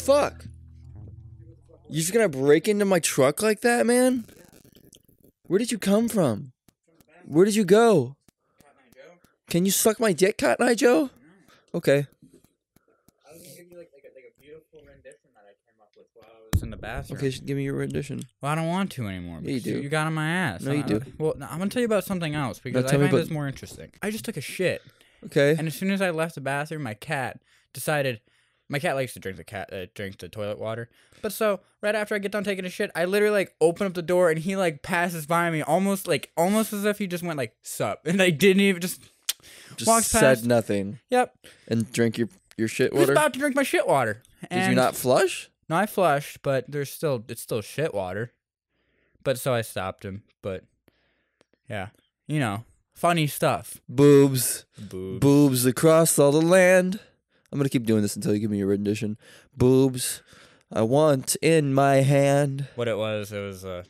Dude, what the fuck? You're just gonna break into my truck like that, man? Where did you come from? Where did you go? Can you suck my dick, Cotton Eye Joe? Okay. I was gonna give you like, like, a, like a beautiful rendition that I came up with while I was in the bathroom. Okay, give me your rendition. Well, I don't want to anymore. Yeah, you do. You got on my ass. No, you I- do. Well, no, I'm gonna tell you about something else because I tell find this more interesting. I just took a shit, Okay. and as soon as I left the bathroom, my cat decided. My cat likes to drink the cat uh, drink the toilet water. But so right after I get done taking a shit, I literally like open up the door and he like passes by me almost like almost as if he just went like sup and I didn't even just Just walks said past- nothing yep. and drink your your shit was water. about to drink my shit water. Did you not flush? No, I flushed, but there's still it's still shit water. But so I stopped him. But yeah, you know, funny stuff. Boobs, Boo. boobs across all the land. I'm gonna keep doing this until you give me your rendition. Boobs, I want in my hand. What it was, it was uh,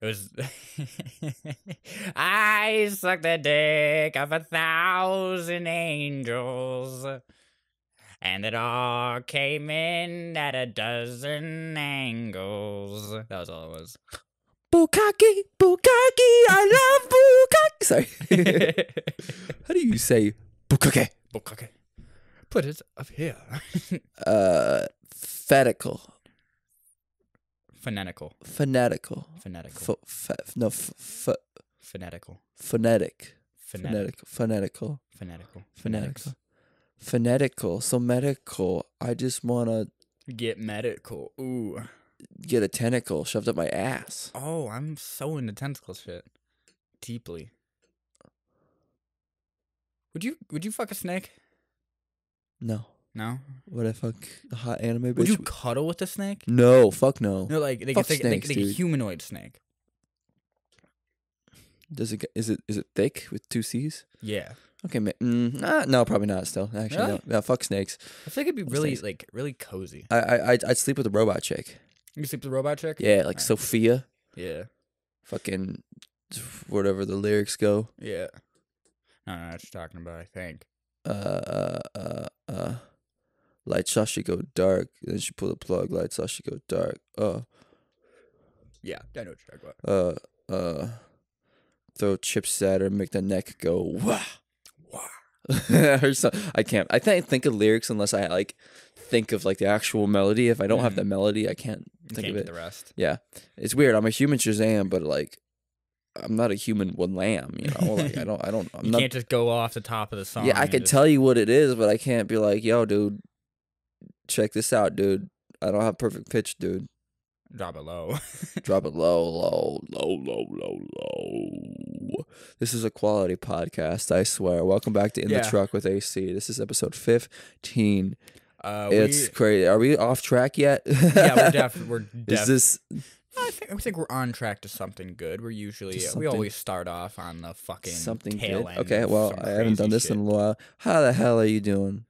it was. I sucked the dick of a thousand angels. And it all came in at a dozen angles. That was all it was. Bukaki, Bukaki, I love Bukaki. Sorry. How do you say Bukaki? Okay. Put it up here. Uh, fetical, Phonetical. fanatical, Phonetical. Ph- f- no, f- f- Phonetical. phonetic, Phonetic. phonetical, phonetical, Phonetical. phonetical, phonetical. So medical. I just wanna Get medical. Ooh. get a tentacle shoved up my ass. Oh, I'm so into tentacle shit. Deeply. Would you would you fuck a snake? No, No. would I fuck a hot anime bitch? Would you cuddle with a snake? No, fuck no. No, like like, Fuck it's like, like, snakes, like a dude. humanoid snake. Does it? Is it? Is it thick with two C's? Yeah. Okay, ma- mm, nah, no, probably not. Still, actually, Really? no. Yeah, fuck snakes. I think it'd be really snakes. like really cozy. I, I, I'd, I'd sleep with a robot chick. You sleep with a robot chick? Yeah, like Alright. Sophia. Yeah. Fucking whatever the lyrics go. Yeah. No, no, that's what you're talking about, I think. Uh, uh, uh, uh. Lights off, she go dark. Then she pull the plug. Lights off, she go dark. Uh, Yeah, I know what you're talking about. uh, uh. Throw chips at her, make the neck go wah. Wow. or so, I can't. I can't think of lyrics unless I like think of like the actual melody. If I don't have Mhm. the melody, I can't You think can't of it. the rest. Yeah, it's weird. I'm a human Shazam, but like, I'm not a human with lamb. You know, like I don't. I don't. I'm you not. can't just go off the top of the song. yeah, I could just- tell you what it is, but I can't be like, yo, dude, check this out, dude. I don't have perfect pitch, dude. drop it low. Drop it low, low, low, low, low, low. This is a quality podcast, I swear. Welcome back to In Yeah. the Truck with AC. This is episode 15. Uh, it's we, crazy. Are we off track yet? yeah, we're def. We're Is this I think I think we're on track to something good. We're usually we something- always start off on the fucking something tail good? end. Okay, of well, some I haven't done crazy this shit. in a while. How the hell are you doing?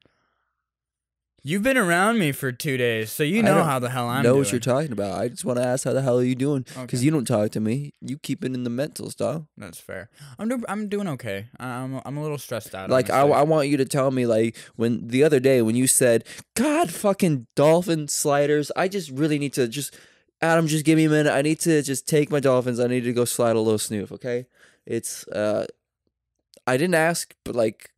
You've been around me for two days, so you I know don't how the hell I'm know doing. what you're talking about. I just want to ask how the hell are you doing? Because Okay. you don't talk to me. You keep it in the mental dog. That's fair. I'm do- I'm doing okay. I'm I'm a little stressed out. Like I, honestly. I want you to tell me like when the other day when you said, "God, fucking dolphin sliders," I just really need to just Adam, just give me a minute. I need to just take my dolphins. I need to go slide a little snoof. Okay, it's uh, I didn't ask, but like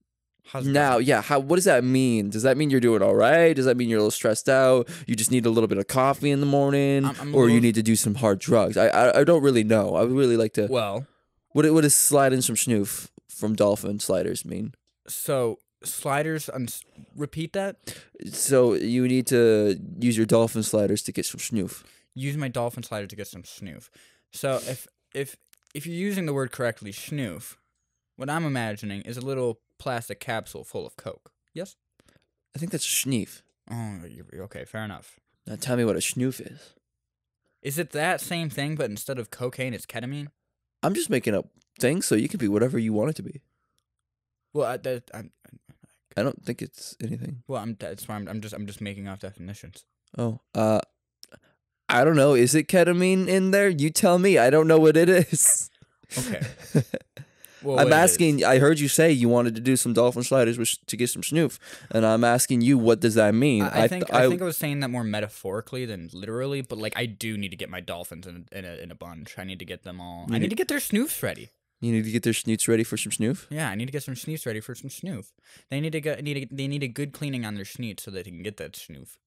it now, yeah. How what does that mean? Does that mean you're doing all right? Does that mean you're a little stressed out? You just need a little bit of coffee in the morning, I'm- I'm a or you need to do some hard drugs? I, I I don't really know. I would really like to. Well, What what does sliding some snoof from dolphin sliders mean? so sliders. Un- repeat that. So you need to use your dolphin sliders to get some snoof. Use my dolphin slider to get some snoof. So if if if you're using the word correctly, snoof, what I'm imagining is a little plastic capsule full of coke. Yes. I think that's schneef. Oh, okay. Fair enough. Now tell me what a snoof is. Is it that same thing, but instead of cocaine, it's ketamine? I'm just making up things so you can be whatever you want it to be. Well, I, that, I'm, I don't think it's anything. well, I'm. That's why I'm, I'm just. I'm just making off definitions. Oh, uh, I don't know. Is it ketamine in there? You tell me. I don't know what it is. Okay. Well, I'm is. asking. I heard you say you wanted to do some dolphin sliders with, to get some snoof, and I'm asking you, what does that mean? I, I think th- I, think I was saying that more metaphorically than literally, but like I do need to get my dolphins in, in a in a bunch. I need to get them all. I need- need to get their snoofs ready. you need to get their snoots ready for some snoof. Yeah, I need to get some snoof ready for some snoof. They need to get need to, they need a good cleaning on their sneet so that they can get that snoof.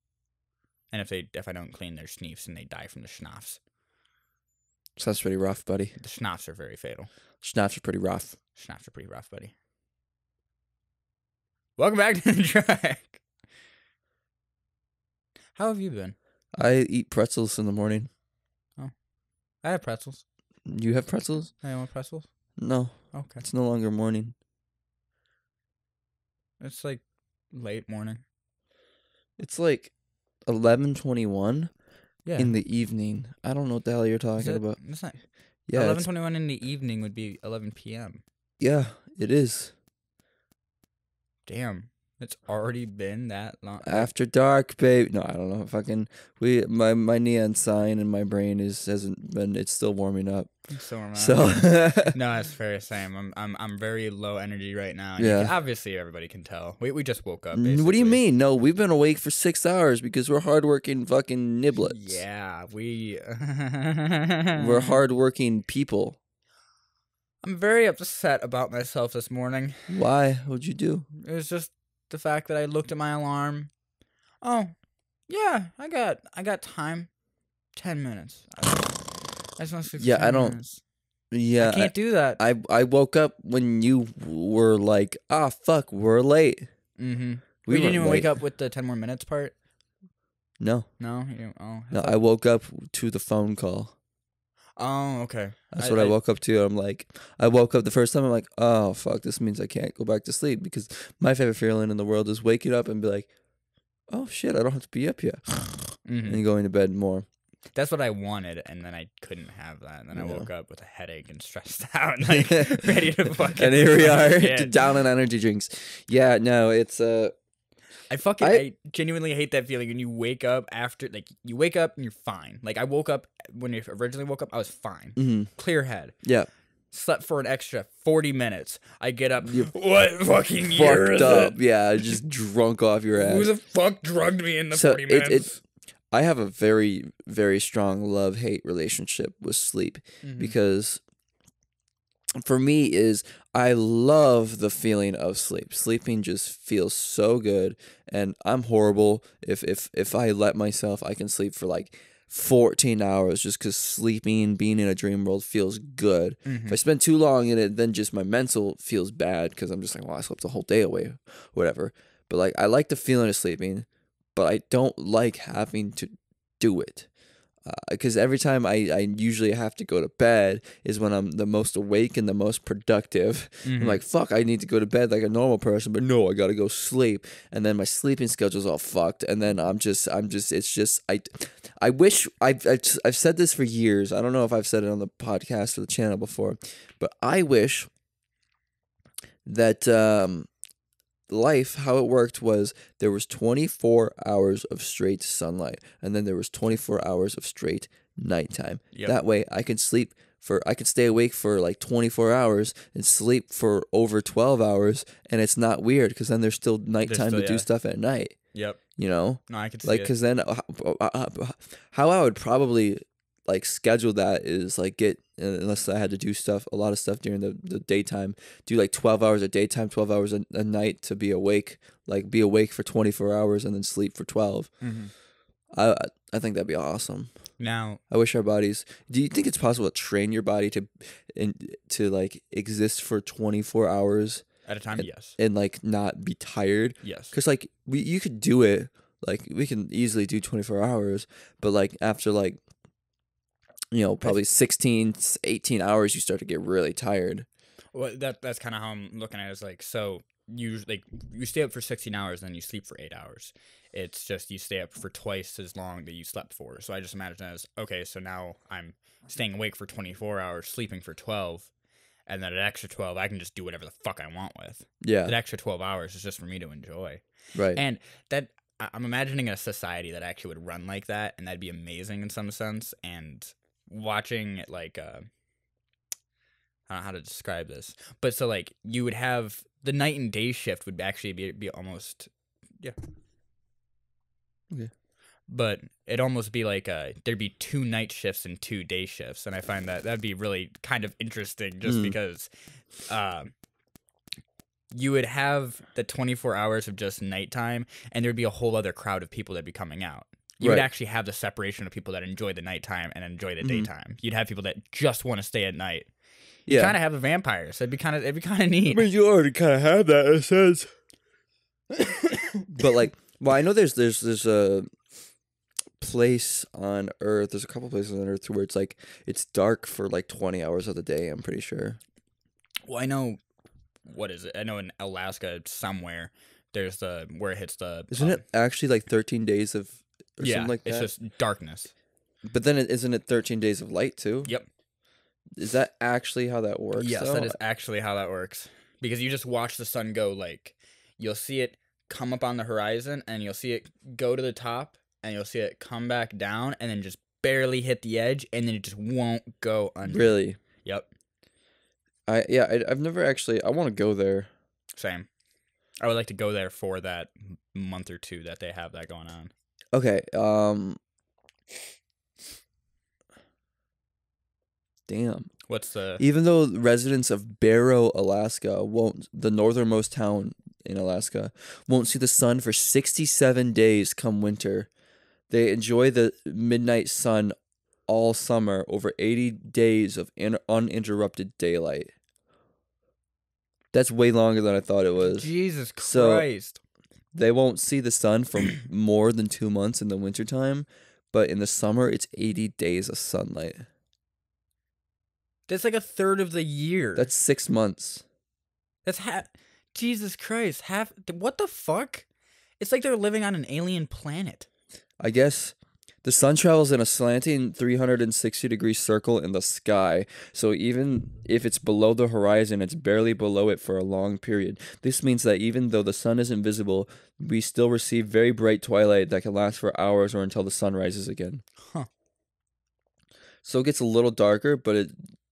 And if they if I don't clean their sneefs and they die from the schnapps, Sounds pretty rough, buddy. the schnapps are very fatal. Schnapps are pretty rough. Schnapps are pretty rough, buddy. Welcome back to the track. How have you been? I eat pretzels in the morning. Oh. I have pretzels. You have pretzels? I want pretzels. No, Okay. it's no longer morning. It's like late morning. It's like eleven twenty one Yeah. in the evening. I don't know what the hell you're talking it- about. It's not. Yeah, Eleven twenty one in the evening would be eleven p.m. yeah, it is Damn, it's already been that long. after dark, babe. No, I don't know. Fucking we, my my neon sign in my brain is hasn't been. It's still warming up. So, am I. So no, it's fair. Same. I'm I'm I'm very low energy right now. Yeah. can- obviously, everybody can tell. We we just woke up. N- what do you mean? No, we've been awake for six hours because we're hardworking fucking niblets. Yeah, we. We're hardworking people. I'm very upset about myself this morning. Why? What'd you do? It was just the fact that I looked at my alarm. Oh, yeah, I got I got time. Ten minutes. I just want to sleep. Yeah, I don't- minutes. Yeah, I can't do that. I I woke up when you were like, ah, fuck, we're late. mm-hmm. We We, didn't even wake up with the ten more minutes part. No, No, you oh, no, thought- I woke up to the phone call. Oh, okay. That's what I, woke up to. I'm like, I woke up the first time. I'm like, oh fuck, this means I can't go back to sleep because my favorite feeling in the world is waking up and be like, oh shit, I don't have to be up yet, Mhm. and going to bed more. That's what I wanted, and then I couldn't have that. And then I woke up with a headache and stressed out, and like ready to fucking. and here we are, down on energy drinks. Yeah, no, it's uh, I fucking I- I, genuinely hate that feeling when you wake up after like you wake up and you're fine. Like I woke up when I originally woke up, I was fine, mhm, clear head. yeah, Slept for an extra forty minutes. I get up. You what fucking year fucked is up. it? Yeah, just drunk off your ass. Who the fuck drugged me in the So forty it- it- I have a very, very strong love hate relationship with sleep Mhm. because for me is I love the feeling of sleep. Sleeping just feels so good and I'm horrible if if if I let myself I can sleep for like 14 hours just cuz sleeping being in a dream world feels good. Mhm. If I spend too long in it then just my mental feels bad cuz I'm just like well I slept the whole day away whatever. But like I like the feeling of sleeping but I don't like having to do it. Because every time I, I usually have to go to bed is when I'm the most awake and the most productive. Mhm. I'm like, fuck, I need to go to bed like a normal person, but no, I gotta go sleep. And then my sleeping schedule's all fucked. And then I'm just, I'm just, it's just, I, I wish I've, I've, I've said this for years. I don't know if I've said it on the podcast or the channel before, but I wish that um, life how it worked was there was 24 hours of straight sunlight and then there was 24 hours of straight nighttime Yep. that way i can sleep for i can stay awake for like 24 hours and sleep for over 12 hours and it's not weird because then there's still nighttime still- to do stuff at night Yep. you know No, I could like because then uh, uh, uh, how i would probably like schedule that is like get uh, unless i had to do stuff a lot of stuff during the, the daytime do like 12 hours a daytime 12 hours a, a night to be awake like be awake for 24 hours and then sleep for 12 Mhm. i i think that'd be awesome Now, i wish our bodies do you think it's possible to train your body to in, to like exist for 24 hours at a time, It- yes, and like not be tired yes. because like we you could do it like we can easily do 24 hours but like after like you know probably 16 s- 18 hours you start to get really tired Well, that that's kind of how I'm looking at it. Is like so you like you stay up for 16 hours, and then you sleep for eight hours. It's just you stay up for twice as long that you slept for. So I just imagine as okay, so now I'm staying awake for 24 hours, sleeping for 12, and then an extra 12 I can just do whatever the fuck I want with. yeah That extra 12 hours is just for me to enjoy. right And that I'm imagining a society that actually would run like that, and that'd be amazing in some sense. And watching like uh, I don't know how to describe this, but so like you would have the night and day shift would actually be be almost yeah. Okay. But it'd almost be like uh there'd be two night shifts and two day shifts, and I find that that'd be really kind of interesting just Mm. because, um. you would have the 24 hours of just nighttime, and there'd be a whole other crowd of people that'd be coming out. You would actually have the separation of people that enjoy the nighttime and enjoy the Mhm. daytime. You'd have people that just want to stay at night. Yeah. Kind of have the vampires. It'd be kind of it'd be kind of neat. you already kind of have that in a sense. but like, well, I know there's there's there's a place on Earth. There's a couple places on Earth where it's like it's dark for like 20 hours of the day. I'm pretty sure. well, I know what is it? I know in Alaska somewhere there's the where it hits the Isn't um, it actually like 13 days of or yeah, something like it's just darkness. But then it, isn't it 13 days of light too? Yep. Is that actually how that works? Yes, though? that is actually how that works. Because you just watch the sun go like you'll see it come up on the horizon and you'll see it go to the top and you'll see it come back down and then just barely hit the edge and then it just won't go under. Really? Yep. I yeah, I, I've never actually. I want to go there. Same. I would like to go there for that month or two that they have that going on. Okay. Um. Damn. What's the Even though residents of Barrow, Alaska, won't the northernmost town in Alaska won't see the sun for 67 days come winter. They enjoy the midnight sun all summer over 80 days of in- uninterrupted daylight. That's way longer than I thought it was. Jesus So- Christ. They won't see the sun for more than 2 months in the wintertime, but in the summer it's 80 days of sunlight. That's like a third of the year. That's 6 months. That's half. Jesus Christ. Half. What the fuck? It's like they're living on an alien planet. I guess the sun travels in a slanting 360 degree circle in the sky. So even if it's below the horizon, it's barely below it for a long period. This means that even though the sun isn't visible, we still receive very bright twilight that can last for hours or until the sun rises again. Huh. So it gets a little darker, but it,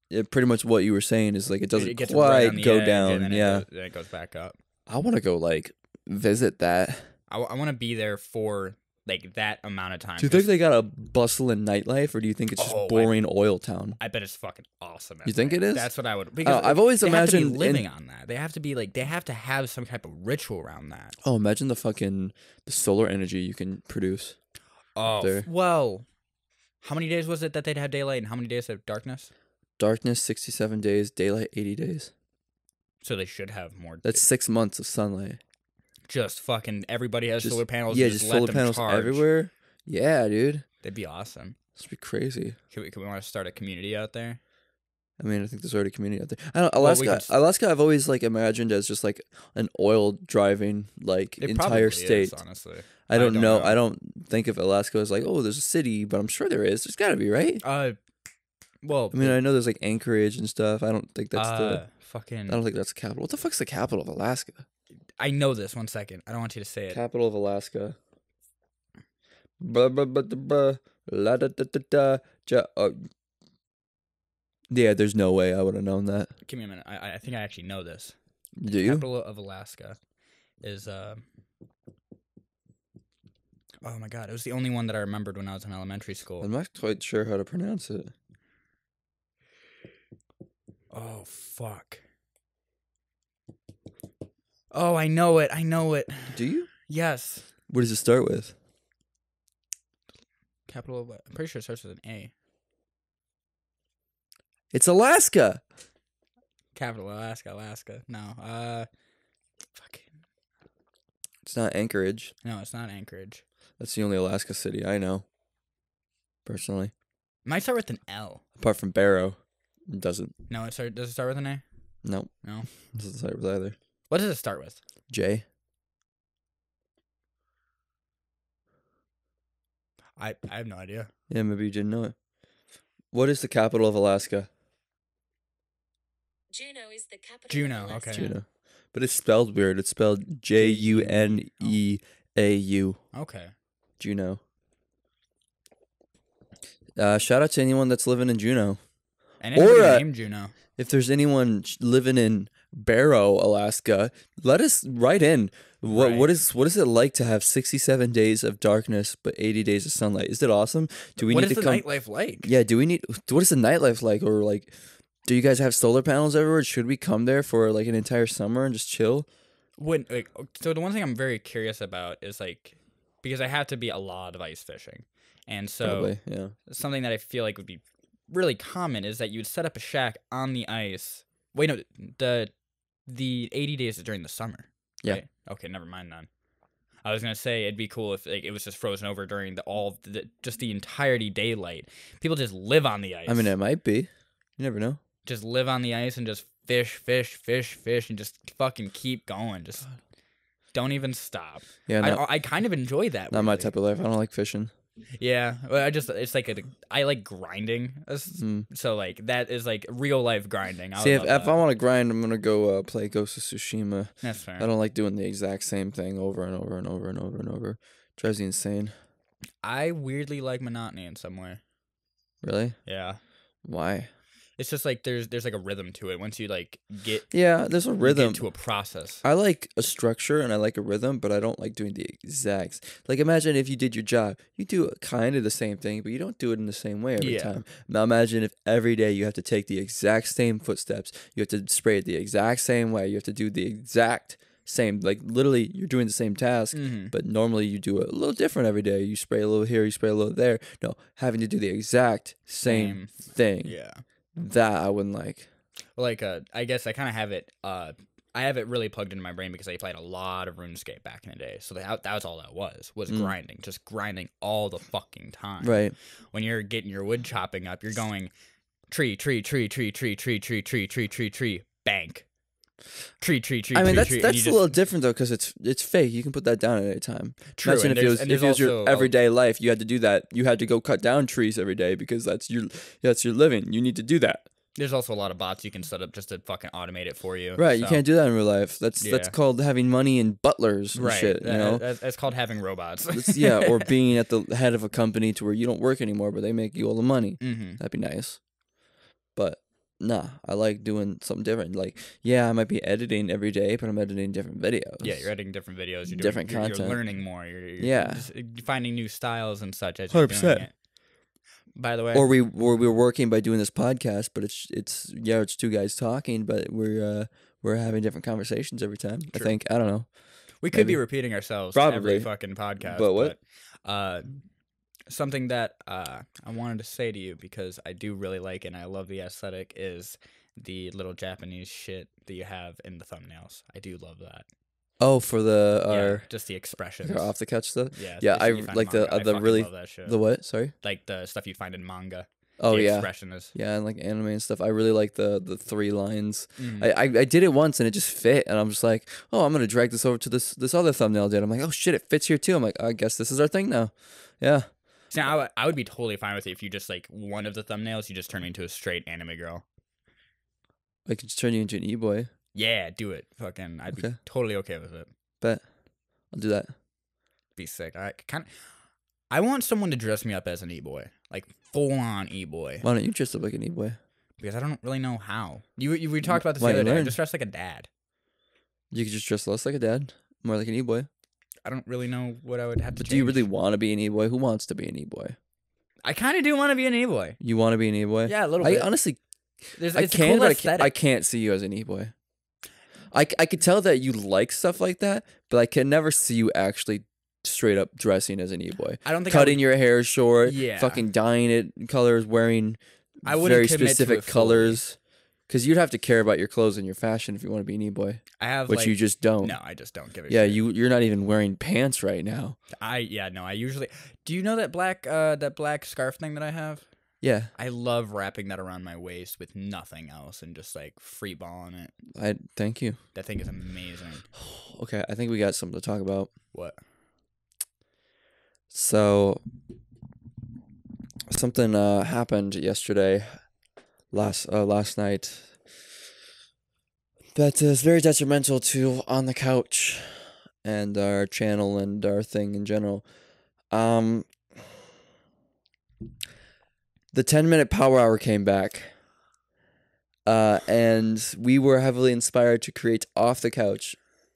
it pretty much what you were saying is like it doesn't it quite right go down. Yeah. It goes, then it goes back up. I want to go like visit that. I, want to be there for like that amount of time. Do you think they got a bustling nightlife, or do you think it's just Oh, I- boring oil town? I bet it's fucking awesome. out You think there. it is? That's what I would. Uh, because I've always they have to be imagined in- living on that. They have to be like they have to have some type of ritual around that. Oh, imagine the fucking the solar energy you can produce. Oh there. well, how many days was it that they'd have daylight and how many days of darkness? Darkness, sixty-seven days. Daylight, eighty days. So they should have more. That's six months of sunlight. Just fucking everybody has Just- solar panels. yeah, and just just, solar them panels charge. everywhere. Yeah, dude. That'd be awesome. This would be crazy. Could we, could we want to start a community out there? I mean, I think there's already a community out there. I don't. Well, we Alaska. can Alaska. I've always like imagined as just like an oil driving like entire state. is, honestly. I don't, don't know. know. I don't think of Alaska as like, oh, there's a city, but I'm sure there is. There's got to be, right? Uh, well, I mean, I know there's like Anchorage and stuff. I don't think that's uh, the. fucking. I don't think that's the capital. What the fuck's the capital of Alaska? I know this. One second. I don't want you to say it. Capital of Alaska. Blah, blah, blah, blah, blah, la, da, da, da, da, ja, uh, yeah, there's no way I would have known that. Give me a minute. I I think I actually know this. Do you? Capital of Alaska is uh. Oh my god! It was the only one that I remembered when I was in elementary school. I'm not quite sure how to pronounce it. Oh fuck. Oh, I know it. I know it. Do you? Yes. What does it start with? Capital of. I'm pretty sure it starts with an A. It's Alaska. Capital Alaska, Alaska. No. Uh. Fucking. It's not Anchorage. No, it's not Anchorage. That's the only Alaska city I know. Personally, It might start with an L. apart from Barrow, it doesn't. No, it start. Does it start with an A? No, No. it doesn't start with either. What does it start with? J. I I have no idea. Yeah, maybe you didn't know it. What is the capital of Alaska? Juneau is the capital. Juneau, of Alaska. okay. Juneau. But it's spelled weird. It's spelled J U N E A U. Okay. Juneau. Uh, shout out to anyone that's living in Juneau. And anybody Or, uh, named Juno. if there's anyone living in Barrow, Alaska, let us write in. What Right. what is what is it like to have 67 days of darkness but 80 days of sunlight? Is it awesome? Do we what need is to the come? nightlife like? Yeah, do we need? What is the nightlife like? Or like, do you guys have solar panels everywhere? Should we come there for like an entire summer and just chill? When like so the one thing I'm very curious about is like because I have to be a lot of ice fishing, and so Probably, yeah. something that I feel like would be really common is that you would set up a shack on the ice. Wait, no, the the 80 days is during the summer. Yeah. right? Okay, never mind then. I was gonna say it'd be cool if like, it was just frozen over during the all the, just the entirety daylight. People just live on the ice. I mean, it might be. You never know. just live on the ice and just fish, fish, fish, fish, and just fucking keep going. Just don't even stop. Yeah, not, I I kind of enjoy that. not my type of life. I don't like fishing. Yeah, well, I just it's like a I like grinding, Mm. so like that is like real life grinding. I See, if, if. I want to grind, I'm gonna go uh, play Ghost of Tsushima. that's fair. I don't like doing the exact same thing over and over and over and over and over. Drives me insane. I weirdly like monotony in some way. Really? Yeah, Why? It's just like there's there's like a rhythm to it. Once you like get Yeah, there's a rhythm. to a process. I like a structure and I like a rhythm, but I don't like doing the exacts. Like imagine if you did your job, you do kind of the same thing, but you don't do it in the same way every Yeah. time. Now imagine if every day you have to take the exact same footsteps, you have to spray it the exact same way, you have to do the exact same, like literally you're doing the same task, hmm but normally you do it a little different every day. You spray a little here, you spray a little there. No, having to do the exact same, thing. Yeah. That I wouldn't like. like uh I guess I kind of have it uh I have it really plugged into my brain because I played a lot of RuneScape back in the day. So that that was all that was was Mm. grinding, just grinding all the fucking time. Right. When you're getting your wood chopping up, you're going tree, tree, tree, tree, tree, tree, tree, tree, tree, tree, tree, bank. Tree, tree, tree, I mean tree, that's tree, that's a just- little different though because it's it's fake. You can put that down at any time. true. Imagine if it was if it was your everyday life, you had to do that. You had to go cut down trees every day because that's your that's your living. You need to do that. There's also a lot of bots you can set up just to fucking automate it for you. Right. You can't do that in real life. That's that's called having money and butlers and Right. shit. You that- know. that's, that's called having robots. Yeah, or being at the head of a company to where you don't work anymore, but they make you all the money. hmm That'd be nice. But nah, I like doing something different. Like, yeah, I might be editing every day, but I'm editing different videos. Yeah, you're editing different videos. You're doing, Different you're, content. You're learning more. You're, you're Yeah. just, uh, finding new styles and such as you're doing 100%. it. By the way, Or we or we're working by doing this podcast, but it's it's yeah, it's two guys talking, but we're uh we're having different conversations every time. I think I don't know. we could be repeating ourselves Probably. every fucking podcast. But what? but, uh, something that uh, I wanted to say to you because I do really like it and I love the aesthetic is the little Japanese shit that you have in the thumbnails. I do love that. Oh, for the yeah, just the expressions. off the catch stuff. yeah, yeah, I you find in like the- uh, the really- love that shit. The what? Sorry. like the stuff you find in manga. Oh the yeah, expression is. yeah, and like anime and stuff. I really like the the three lines. Mhm. I, I I did it once and it just fit, and I'm just like, oh, I'm gonna drag this over to this this other thumbnail. Did I'm like, oh shit, it fits here too. I'm like, I guess this is our thing now. Yeah. See, I would, I would be totally fine with it if you just like one of the thumbnails you just turn me into a straight anime girl. I could just turn you into an e boy. Yeah, do it. Fucking, I'd be Okay. totally okay with it. Bet I'll do that. Be sick. I kind I want someone to dress me up as an e boy, like full on e boy, Why don't you dress up like an e boy? because I don't really know how. You, you we talked about this the other day. I learn? Just dress like a dad. You could just dress less like a dad, more like an e boy. I don't really know what I would have to. But do you really want to be an e boy? Who wants to be an e boy? I kind of do want to be an e boy. You want to be an e boy? Yeah, a little I bit. honestly There's, I it's a can, cool but I can't, aesthetic. I can't see you as an e boy. I, c- I could tell that you like stuff like that, but I can never see you actually straight up dressing as an e boy. I don't think I Cutting would- your hair short, Yeah. fucking dyeing it colors, wearing I wouldn't very commit to it specific fully. colors. Because you'd have to care about your clothes and your fashion if you want to be an e boy, I have which like, you just don't. No, I just don't give a Yeah, shit. you you're not even wearing pants right now. I yeah no. I usually. Do you know that black uh that black scarf thing that I have? Yeah, I love wrapping that around my waist with nothing else and just like free balling it. I thank you. That thing is amazing. Okay, I think we got something to talk about. What? So something uh, happened yesterday, last uh, last night. That is very detrimental to on the couch, and our channel and our thing in general. Um, the ten minute power hour came back. uh, and we were heavily inspired to create off the couch.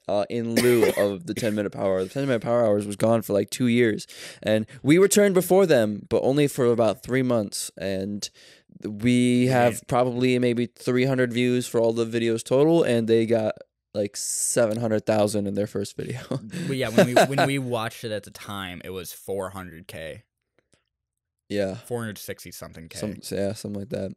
Uh, in lieu of the 10 minute power hour. The 10 minute power hours was gone for like two years. And we returned before them, but only for about three months. And we have probably maybe 300 views for all the videos total. And they got like 700,000 in their first video. But yeah, when we when we watched it at the time, it was 400k, yeah. 460 something k. Some, yeah, something like that.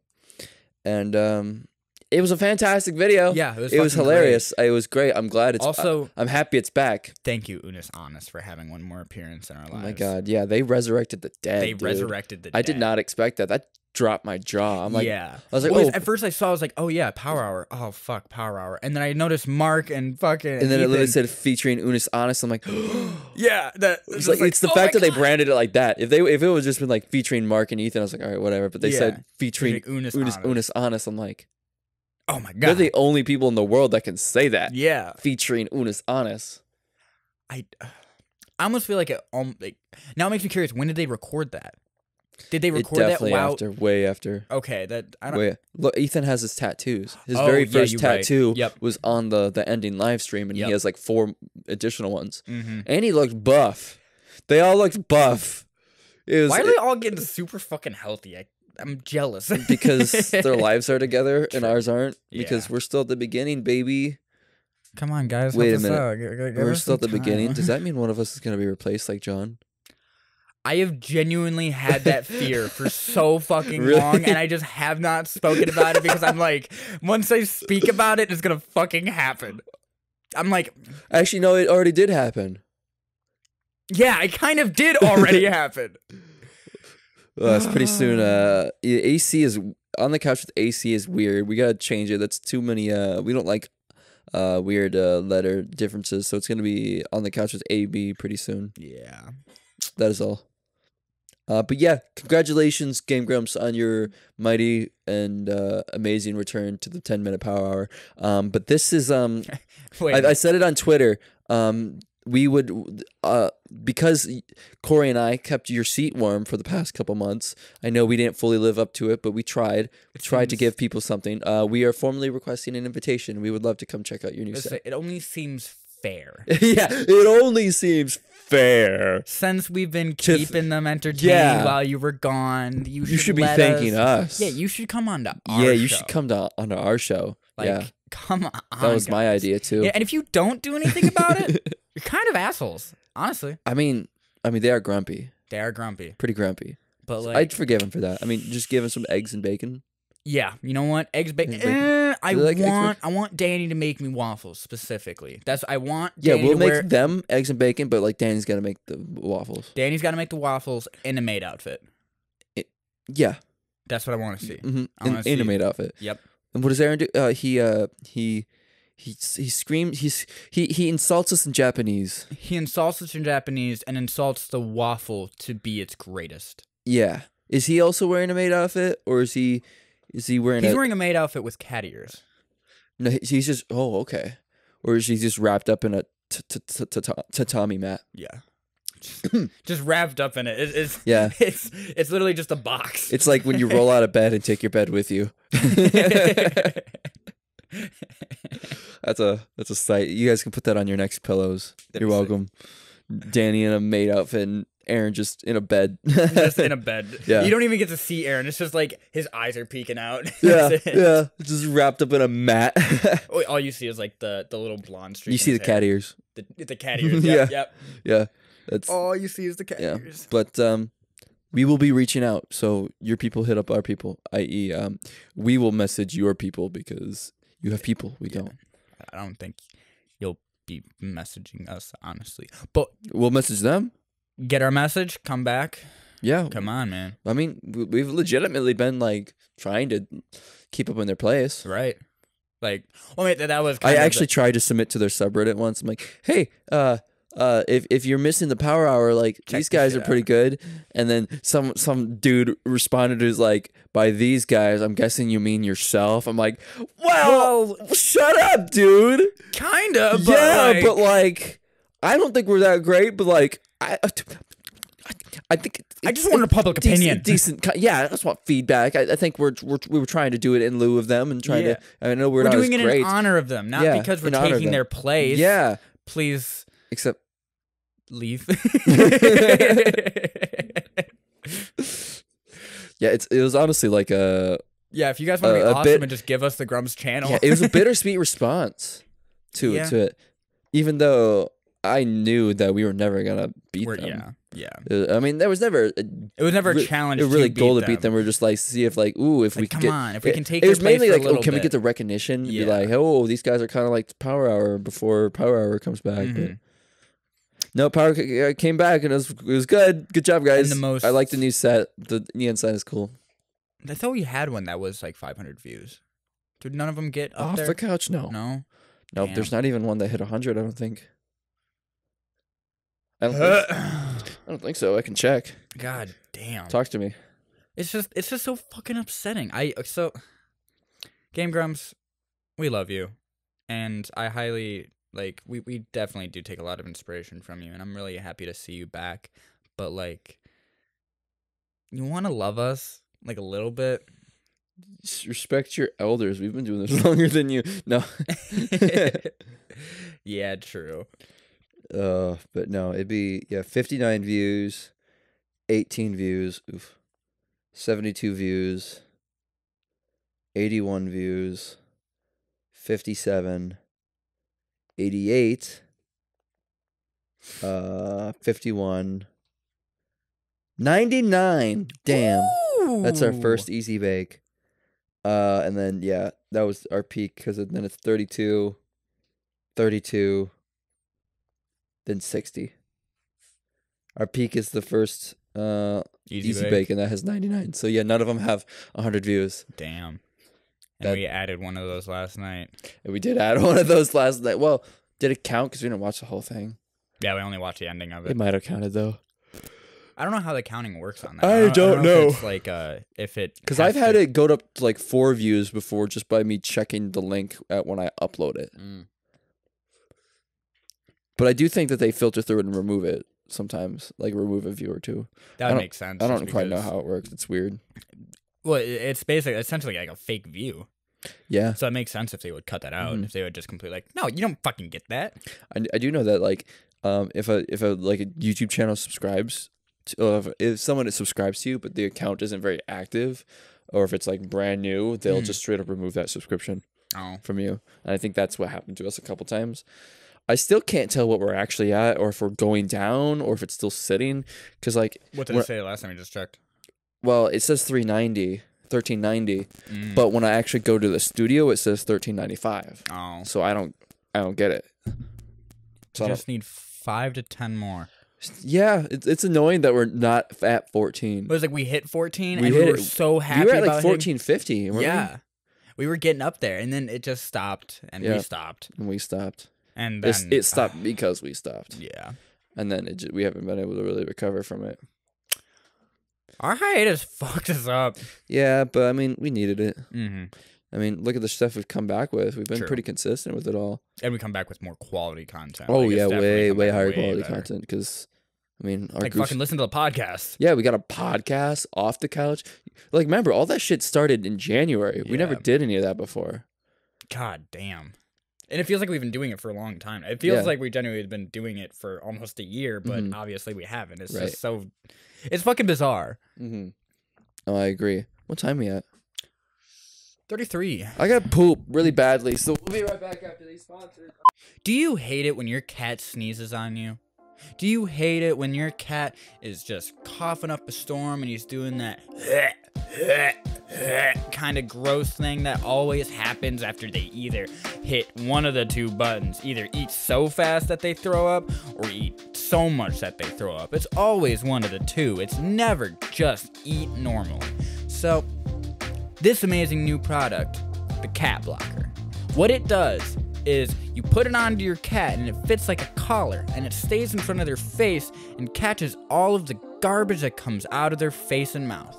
And um, it was a fantastic video. yeah, it was. it was fucking great. hilarious. It was great. I'm glad it's Also, I'm happy it's back. thank you, Unus Annus, for having one more appearance in our lives. Oh my god, yeah, they resurrected the dead. they dude. resurrected the. I did not expect that. That dropped my jaw. I'm like, yeah. I was like, Well, oh. at first I saw, I was like, oh yeah, Power Hour. Oh fuck, Power Hour. And then I noticed Mark and fucking. and then it literally said featuring Unus Annus. I'm like, yeah, that it's like, it's the oh fact that they branded it like that. If they if it was just been like featuring Mark and Ethan, I was like, all right, whatever. But they Yeah. said featuring Featuring Unis Unis, Honest. Unus Annus. I'm like, Oh my god. they're the only people in the world that can say that. yeah, Featuring Unus Annus. I. I almost feel like it. Um, like now it makes me curious. When did they record that? Did they record that definitely after, way after. Okay, that I don't. Look, Ethan has his tattoos. His Oh, very first right. tattoo Yep. was on the the ending live stream, and Yep. he has like four additional ones. hmm And he looked buff. They all looked buff. Was Why are they all getting super fucking healthy? I, I'm jealous. because their lives are together and ours aren't. Because Yeah. we're still at the beginning, baby. Come on, guys. Wait a minute. G- g- we're still at the some beginning. Does that mean one of us is gonna be replaced like Jon? I have genuinely had that fear for so fucking Really? long, and I just have not spoken about it because I'm like, once I speak about it, it's gonna fucking happen. I'm like, Actually, no, it already did happen. yeah, it kind of did already happen. Uh, it's pretty soon. Uh, AC is on the couch with AC is weird. We gotta change it. That's too many. Uh, we don't like uh weird uh letter differences. So it's gonna be on the couch with AB pretty soon. Yeah. That is all. Uh, but yeah, congratulations, Game Grumps, on your mighty and uh, amazing return to the 10 minute power hour. Um, but this is um, Wait. I, I said it on Twitter. Um, we would uh because Corey and I kept your seat warm for the past couple months. I know we didn't fully live up to it, but we tried. We tried to give people something. Uh, we are formally requesting an invitation. We would love to come check out your new set. it only seems fair. yeah, it only seems fair. Since we've been keeping them entertained Yeah. while you were gone, you should, You should be thanking us. us. Yeah, you should come on to our yeah, you show. should come to onto our show. Like, yeah, come on. that was my idea too. Yeah, and if you don't do anything about it, you're kind of assholes. Honestly, I mean, I mean, they are grumpy, they are grumpy. pretty grumpy. But like, I'd forgive him for that. I mean, just give him some eggs and bacon. yeah, you know what? Eggs, bacon. Eggs, bacon. Eh, I like want, I want Danny to make me waffles specifically. That's I want. Yeah, we'll to make wear- them eggs and bacon, but like Danny's gotta make the waffles. Danny's got to make the waffles in a maid outfit. Yeah, That's what I want to see. mm-hmm. I wanna An see- animate outfit. Yep. And what does Arin do? Uh, he uh he he he screams. He's he he insults us in Japanese. He insults us in Japanese and insults the waffle to be its greatest. Yeah. Is he also wearing a maid outfit, or is he is he wearing He's a? wearing a maid outfit with cat ears. no, he's just. Oh, okay. Or is he just wrapped up in a tatami mat? Yeah. Just, just wrapped up in it. It- It's Yeah. It's it's literally just a box. It's like when you roll out of bed and take your bed with you. That's a that's a sight. You guys can put that on your next pillows. That'd You're be sick. welcome. Danny in a maid outfit and Arin just in a bed. just in a bed. Yeah. You don't even get to see Arin. It's just like his eyes are peeking out. yeah, yeah, just wrapped up in a mat. All you see is like the the little blonde streak. you see the hair. cat ears. The, the cat ears. Yep, Yeah. Yep. Yeah, that's All you see is the cat yeah. ears. But um, we will be reaching out. So your people hit up our people, i.e., um, we will message your people because you have people we Yeah. don't. I don't think you'll be messaging us honestly, but We'll message them. get our message. Come back. Yeah, Come on, man. I mean, we've legitimately been like trying to keep up in their place. Right. Like, well, wait, that, that was. I of the- actually tried to submit to their subreddit once. I'm like, hey, uh, uh, if if you're missing the power hour, like Check these guys are pretty good. And then some some dude responded who's like, by these guys, I'm guessing you mean yourself. I'm like, well, shut up, dude. kinda. Yeah, like, but like, I don't think we're that great. But like, I, I think I just wanted a public decent, opinion. Decent, yeah. I just want feedback. I, I think we're, we're we were trying to do it in lieu of them and trying Yeah. to. I know we're, We're not doing it great. in honor of them, not Yeah, because we're of taking their place. Yeah, Please except leave. yeah, it's it was honestly like a yeah, if you guys want to be a awesome bit- and just give us the Grumps' channel. yeah, it was a bittersweet response to Yeah. to it, even though I knew that we were never gonna beat We're- them. yeah, yeah. Uh, I mean, there was never a It was never a challenge. a really to goal to beat them. We're just like see if like ooh if we Like, could come get on, if we can take It was mainly like oh can we get the recognition? Be Yeah. like oh these guys are kind of like Power Hour before Power Hour comes back. But Mhm. No, Power uh, came back and it was it was good. Good job guys. the most- I like the new set. The neon sign is cool. I thought we had one that was like 500 views. Did none of them get up Off there? the couch? No, no. nope. There's not even one that hit hundred. I don't think. I don't, think, I don't think so. I can check. God damn. Talk to me. It's just it's just so fucking upsetting. I so Game Grumps, we love you. And I highly like we, we definitely do take a lot of inspiration from you and I'm really happy to see you back. But like you wanna love us like a little bit. Just respect your elders. We've been doing this longer than you. No. yeah, true. Uh, but no, it'd be yeah, fifty nine views, eighteen views, oof, seventy two views, eighty one views, fifty seven, eighty eight, uh, fifty one, ninety nine. Damn, that's our first easy bake. Uh, and then yeah, that was our peak because then it's 32, 32, then 60. Our peak is the first uh easy, easy, bake. bake. and that has 99. So yeah, none of them have 100 views. Damn. And That- we added one of those last night. And we did add one of those last night. Well, did it count because we didn't watch the whole thing? Yeah, we only watched the ending of It it. might have counted though. I don't know how the counting works on that. I don't know. If it's like uh, if it Because I've had to- it go up to like four views before just by me checking the link at when I upload it. Mm. But I do think that they filter through it and remove it sometimes, like remove a view or two. That I would don't- make sense. I don't quite know how it works. It's weird. Well, it's basically essentially like a fake view. Yeah, So it makes sense if they would cut that out. Mhm. If they would just completely like, no, you don't fucking get that. I, I do know that like um if a if a like a YouTube channel subscribes to, or if, if someone subscribes to you but the account isn't very active or if it's like brand new they'll Mhm. just straight up remove that subscription Oh, from you and I think that's what happened to us a couple times. I still can't tell what we're actually at or if we're going down or if it's still sitting because like what did it say last time we just checked? Well it says 390 1390 Mm. but when I actually go to the studio it says 1395 oh, so I don't I don't get it. So I just need five to ten more. Yeah, it's it's annoying that we're not at 14. It was like we hit fourteen, We and hit we were it- so happy we were at like hitting- 1450, weren't we? Yeah, we were getting up there, and then it just stopped, and Yeah. we stopped, And we stopped. and then it stopped because we stopped. yeah, And then it we haven't been able to really recover from it. Our hiatus fucked us up. Yeah, but I mean, we needed it. hmm I mean, look at the stuff we've come back with. We've been True. pretty consistent with it all. And we come back with more quality content. Oh, Like, yeah, way, way higher quality better. content. Because, I mean, our Like groups- fucking listen to the podcast. Yeah, we got a podcast off the couch. Like, remember, all that shit started in January. We never did any of that before. God damn. And it feels like we've been doing it for a long time. It feels Yeah. like we genuinely have been doing it for almost a year, but Mhm. obviously we haven't. It's Right. just so it's fucking bizarre. Mm-hmm. Oh, I agree. What time we at? 33. I got poop really badly, so we'll be right back after these sponsors. Do you hate it when your cat sneezes on you? Do you hate it when your cat is just coughing up a storm and he's doing that kind of gross thing that always happens after they either hit one of the two buttons, either eat so fast that they throw up or eat so much that they throw up. It's always one of the two. It's never just eat normally. So, this amazing new product, the cat blocker. What it does is you put it onto your cat and it fits like a collar and it stays in front of their face and catches all of the garbage that comes out of their face and mouth.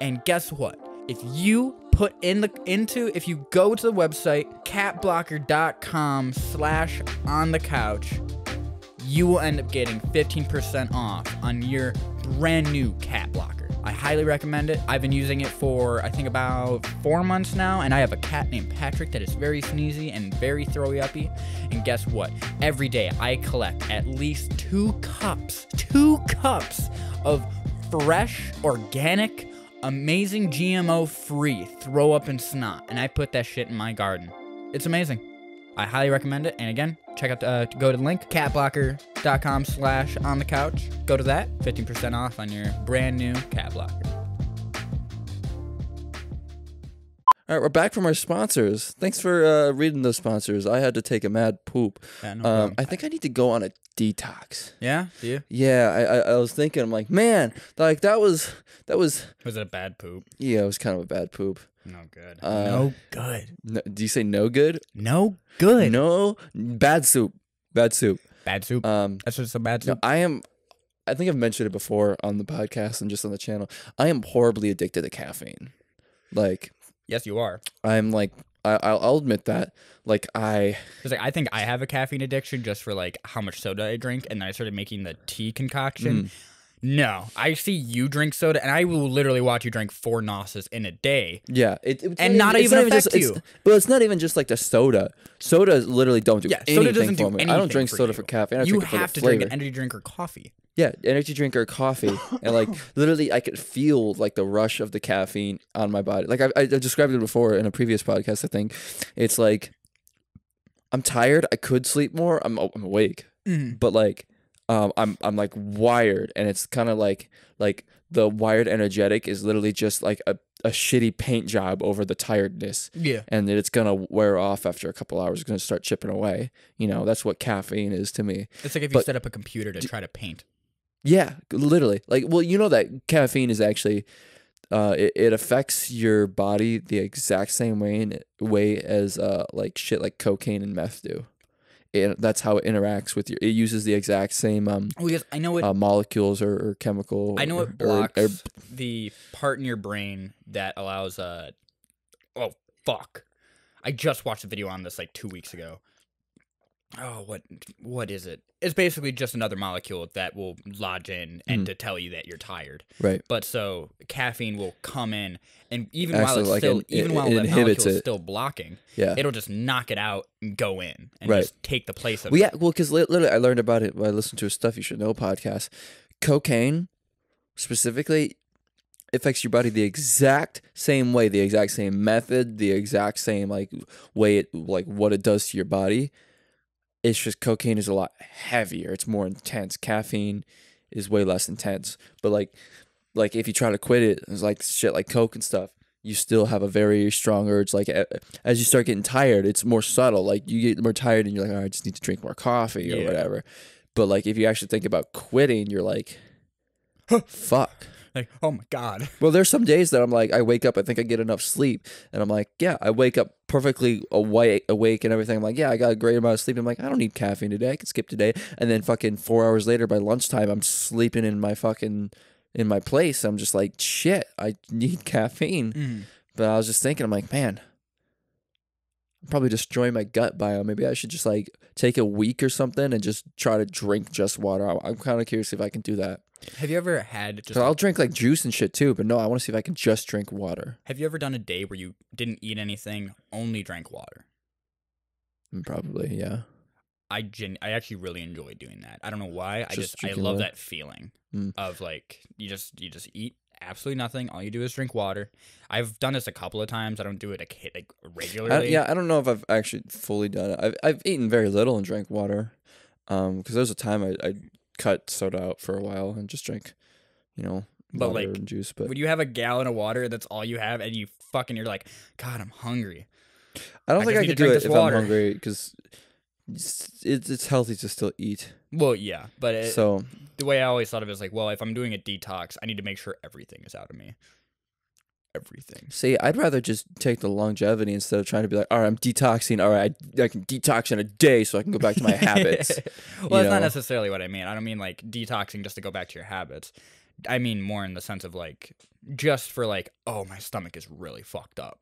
And guess what? If you put in the into if you go to the website catblocker.com slash on the couch, you will end up getting 15% off on your brand new cat blocker. I highly recommend it. I've been using it for I think about four months now, and I have a cat named Patrick that is very sneezy and very throwy uppy. And guess what? Every day I collect at least two cups, two cups of fresh, organic, amazing GMO free throw up and snot, and I put that shit in my garden. It's amazing. I highly recommend it. And again, check out the, uh, go to the link catblocker.com slash on the couch. Go to that, 15% off on your brand new cat blocker. All right, we're back from our sponsors. Thanks for uh, reading those sponsors. I had to take a mad poop. Yeah, no Um, problem. I think I need to go on a detox. yeah, do you? Yeah, I, I I was thinking, I'm like, man, like that was that was Was it a bad poop? yeah, it was kind of a bad poop. No good. Uh, no good. No, do you say no good? No good. No, bad soup, bad soup. Bad soup. Um, That's just a bad soup. no. I am. I think I've mentioned it before on the podcast and just on the channel. I am horribly addicted to caffeine. Like yes, you are. I'm like I I'll, I'll admit that. Like I 'Cause, like, I think I have a caffeine addiction just for like how much soda I drink, and then I started making the tea Mm. No, I see you drink soda, and I will literally watch you drink four nosses in a day. yeah, it, it's And not it's even just, affect it's- you. Well, it's not even just like the soda. Soda literally don't do Yeah, anything soda doesn't for do me. anything I don't drink for soda you. for caffeine. I you drink have to flavor. drink an energy drink or coffee. Yeah, energy drink or coffee, and like literally, I could feel like the rush of the caffeine on my body. Like I, I described it before in a previous podcast. I think it's like I'm tired. I could sleep more. I'm I'm awake, Mhm. but like um, I'm I'm like wired, and it's kind of like like the wired energetic is literally just like a, a shitty paint job over the tiredness Yeah. and that it's gonna wear off after a couple hours. It's gonna start chipping away. You know, that's what caffeine is to me. It's like if you But- set up a computer to try to paint. Yeah, literally. Like, well, you know that caffeine is actually, uh, it, it affects your body the exact same way in, way as uh like shit like cocaine and meth do. It, that's how it interacts with your. It uses the exact same um Well, yes, I know it. uh, molecules or, or chemical. I know or, it blocks or- the part in your brain that allows uh oh fuck. I just watched a video on this like 2 weeks ago. Oh, what what is it? It's basically just another molecule that will lodge in and Mhm. to tell you that you're tired. right. But so caffeine will come in and even while it's like, still it- even it- while it that molecule is still blocking, Yeah. it'll just knock it out and go in and Right. just take the place of Well, it. yeah. Well, because literally, I learned about it when I listened to a stuff you should know podcast. Cocaine, specifically, affects your body the exact same way, the exact same method, the exact same like way it like what it does to your body. It's just cocaine is a lot heavier. It's more intense. Caffeine is way less intense. But like, like if you try to quit it, it's like shit like coke and stuff. You still have a very strong urge. Like as you start getting tired, it's more subtle. Like you get more tired and you're like, oh, I just need to drink more coffee or Yeah. whatever. But like if you actually think about quitting, you're like, fuck. Like, oh my god. Well, there's some days that I'm like, I wake up, I think I get enough sleep, and I'm like, yeah, I wake up perfectly awake, awake and everything. I'm like, yeah, I got a great amount of sleep. I'm like, I don't need caffeine today. I can skip today. And then fucking four hours later, by lunchtime, I'm sleeping in my fucking in my place. I'm just like, shit, I need caffeine. Mhm. But I was just thinking, I'm like, man, I'm probably destroying my gut biome. Maybe I should just like take a week or something and just try to drink just water. I'm kind of curious if I can do that. Have you ever had just I'll drink like juice and shit too, but no, I want to see if I can just drink water. Have you ever done a day where you didn't eat anything, only drank water? Mm, Probably, yeah. I gen- I actually really enjoy doing that. I don't know why. I Just just I love that feeling Mm. of like you just you just eat absolutely nothing. All you do is drink water. I've done this a couple of times. I don't do it like, like I, regularly. yeah, I don't know if I've actually fully done it. I've I've eaten very little and drank water, um, because there was a time I I cut soda out for a while and just drink, you know, But, water like, and juice. But When you have a gallon of water, that's all you have, and you fucking you're like, God, I'm hungry. I don't I think I could do it if water. I'm hungry because it's, it's it's healthy to still eat. Well, yeah, but it, so the way I always thought of it is like, well, if I'm doing a detox, I need to make sure everything is out of me. Everything. see, I'd rather just take the longevity instead of trying to be like, all right, I'm detoxing. All right, I, I can detox in a day so I can go back to my habits. well, you that's not necessarily what I mean. I don't mean like detoxing just to go back to your habits. I mean more in the sense of like just for like, oh, my stomach is really fucked up.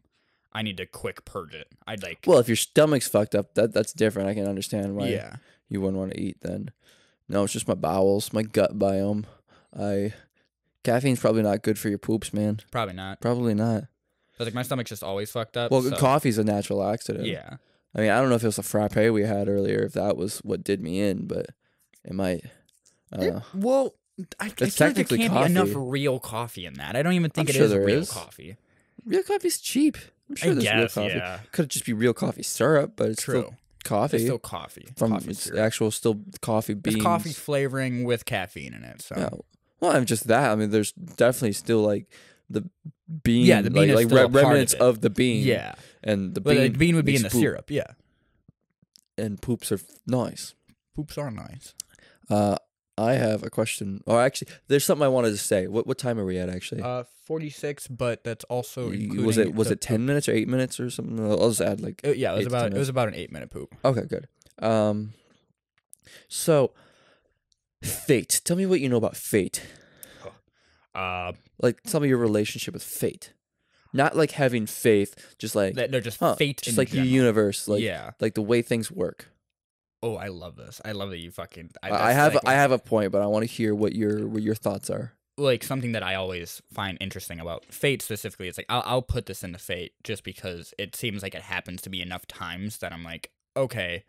I need to quick purge it. I'd like, Well, if your stomach's fucked up, that that's different. I can understand why yeah, you wouldn't want to eat then. No, it's just my bowels, my gut biome. I caffeine's probably not good for your poops, man. Probably not. Probably not. But like my stomach's just always fucked up. Well, so- coffee's a natural laxative. Yeah. I mean, I don't know if it was a frappe we had earlier, if that was what did me in, but it might. Uh, well, I, I feel like there technically can't be enough real coffee in that. I don't even think I'm it sure is real is. coffee. real coffee's cheap. I'm sure I there's guess, real coffee. yeah. Could just be real coffee syrup, but it's True. still coffee. It's still coffee. from coffee it's actual still coffee beans. It's coffee flavoring with caffeine in it. So Yeah. Well, I'm just that. I mean, there's definitely still like the bean. Yeah, the bean like, is like still a part of remnants it. of the bean. yeah. and the But bean. the bean would be in the poop, syrup. Yeah. and poops are nice. Poops are nice. Uh, I have a question. Or actually, there's something I wanted to say. What what time are we at? Actually, Uh, forty six, but that's also was it was it ten minutes or eight minutes or something? I'll just add like. Uh, yeah, it was eight to 10 about it was about an eight minute poop. Okay, good. Um, so fate. Tell me what you know about fate. Uh, Like, tell me your relationship with fate. Not like having faith, just like that they're just huh, fate. just like the universe, like yeah. like the way things work. Oh, I love this. I love that you fucking. I, I have like, I have a point, but I want to hear what your what your thoughts are. like something that I always find interesting about fate specifically. It's like I'll I'll put this into fate just because it seems like it happens to be enough times that I'm like, okay,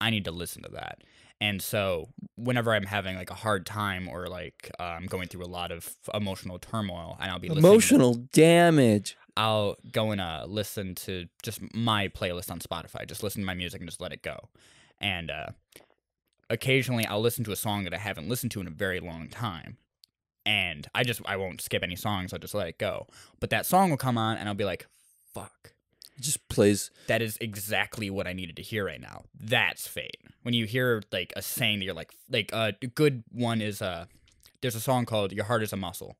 I need to listen to that. And so whenever I'm having like a hard time or like um, going through a lot of emotional turmoil, and I'll be listening to- Emotional damage. I'll go and uh, listen to just my playlist on Spotify. Just listen to my music and just let it go. And uh, occasionally I'll listen to a song that I haven't listened to in a very long time. And I just I won't skip any songs. I'll just let it go. But that song will come on and I'll be like, "Fuck, It just plays. that is exactly what I needed to hear right now." That's fate. When you hear like a saying that you're like, like uh, a good one is uh, there's a song called "Your Heart Is a Muscle,"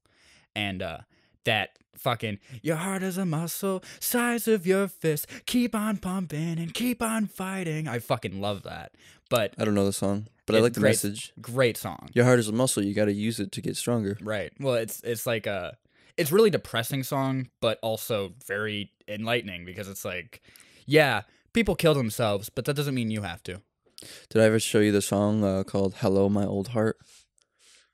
and uh, that fucking your heart is a muscle size of your fist keep on pumping and keep on fighting i fucking love that but I don't know the song, but I like the great. message. great song Your heart is a muscle. You got to use it to get stronger. right well it's it's like a it's really depressing song but also very enlightening because it's like yeah people kill themselves but that doesn't mean you have to Did I ever show you the song uh, called "Hello, My Old Heart"?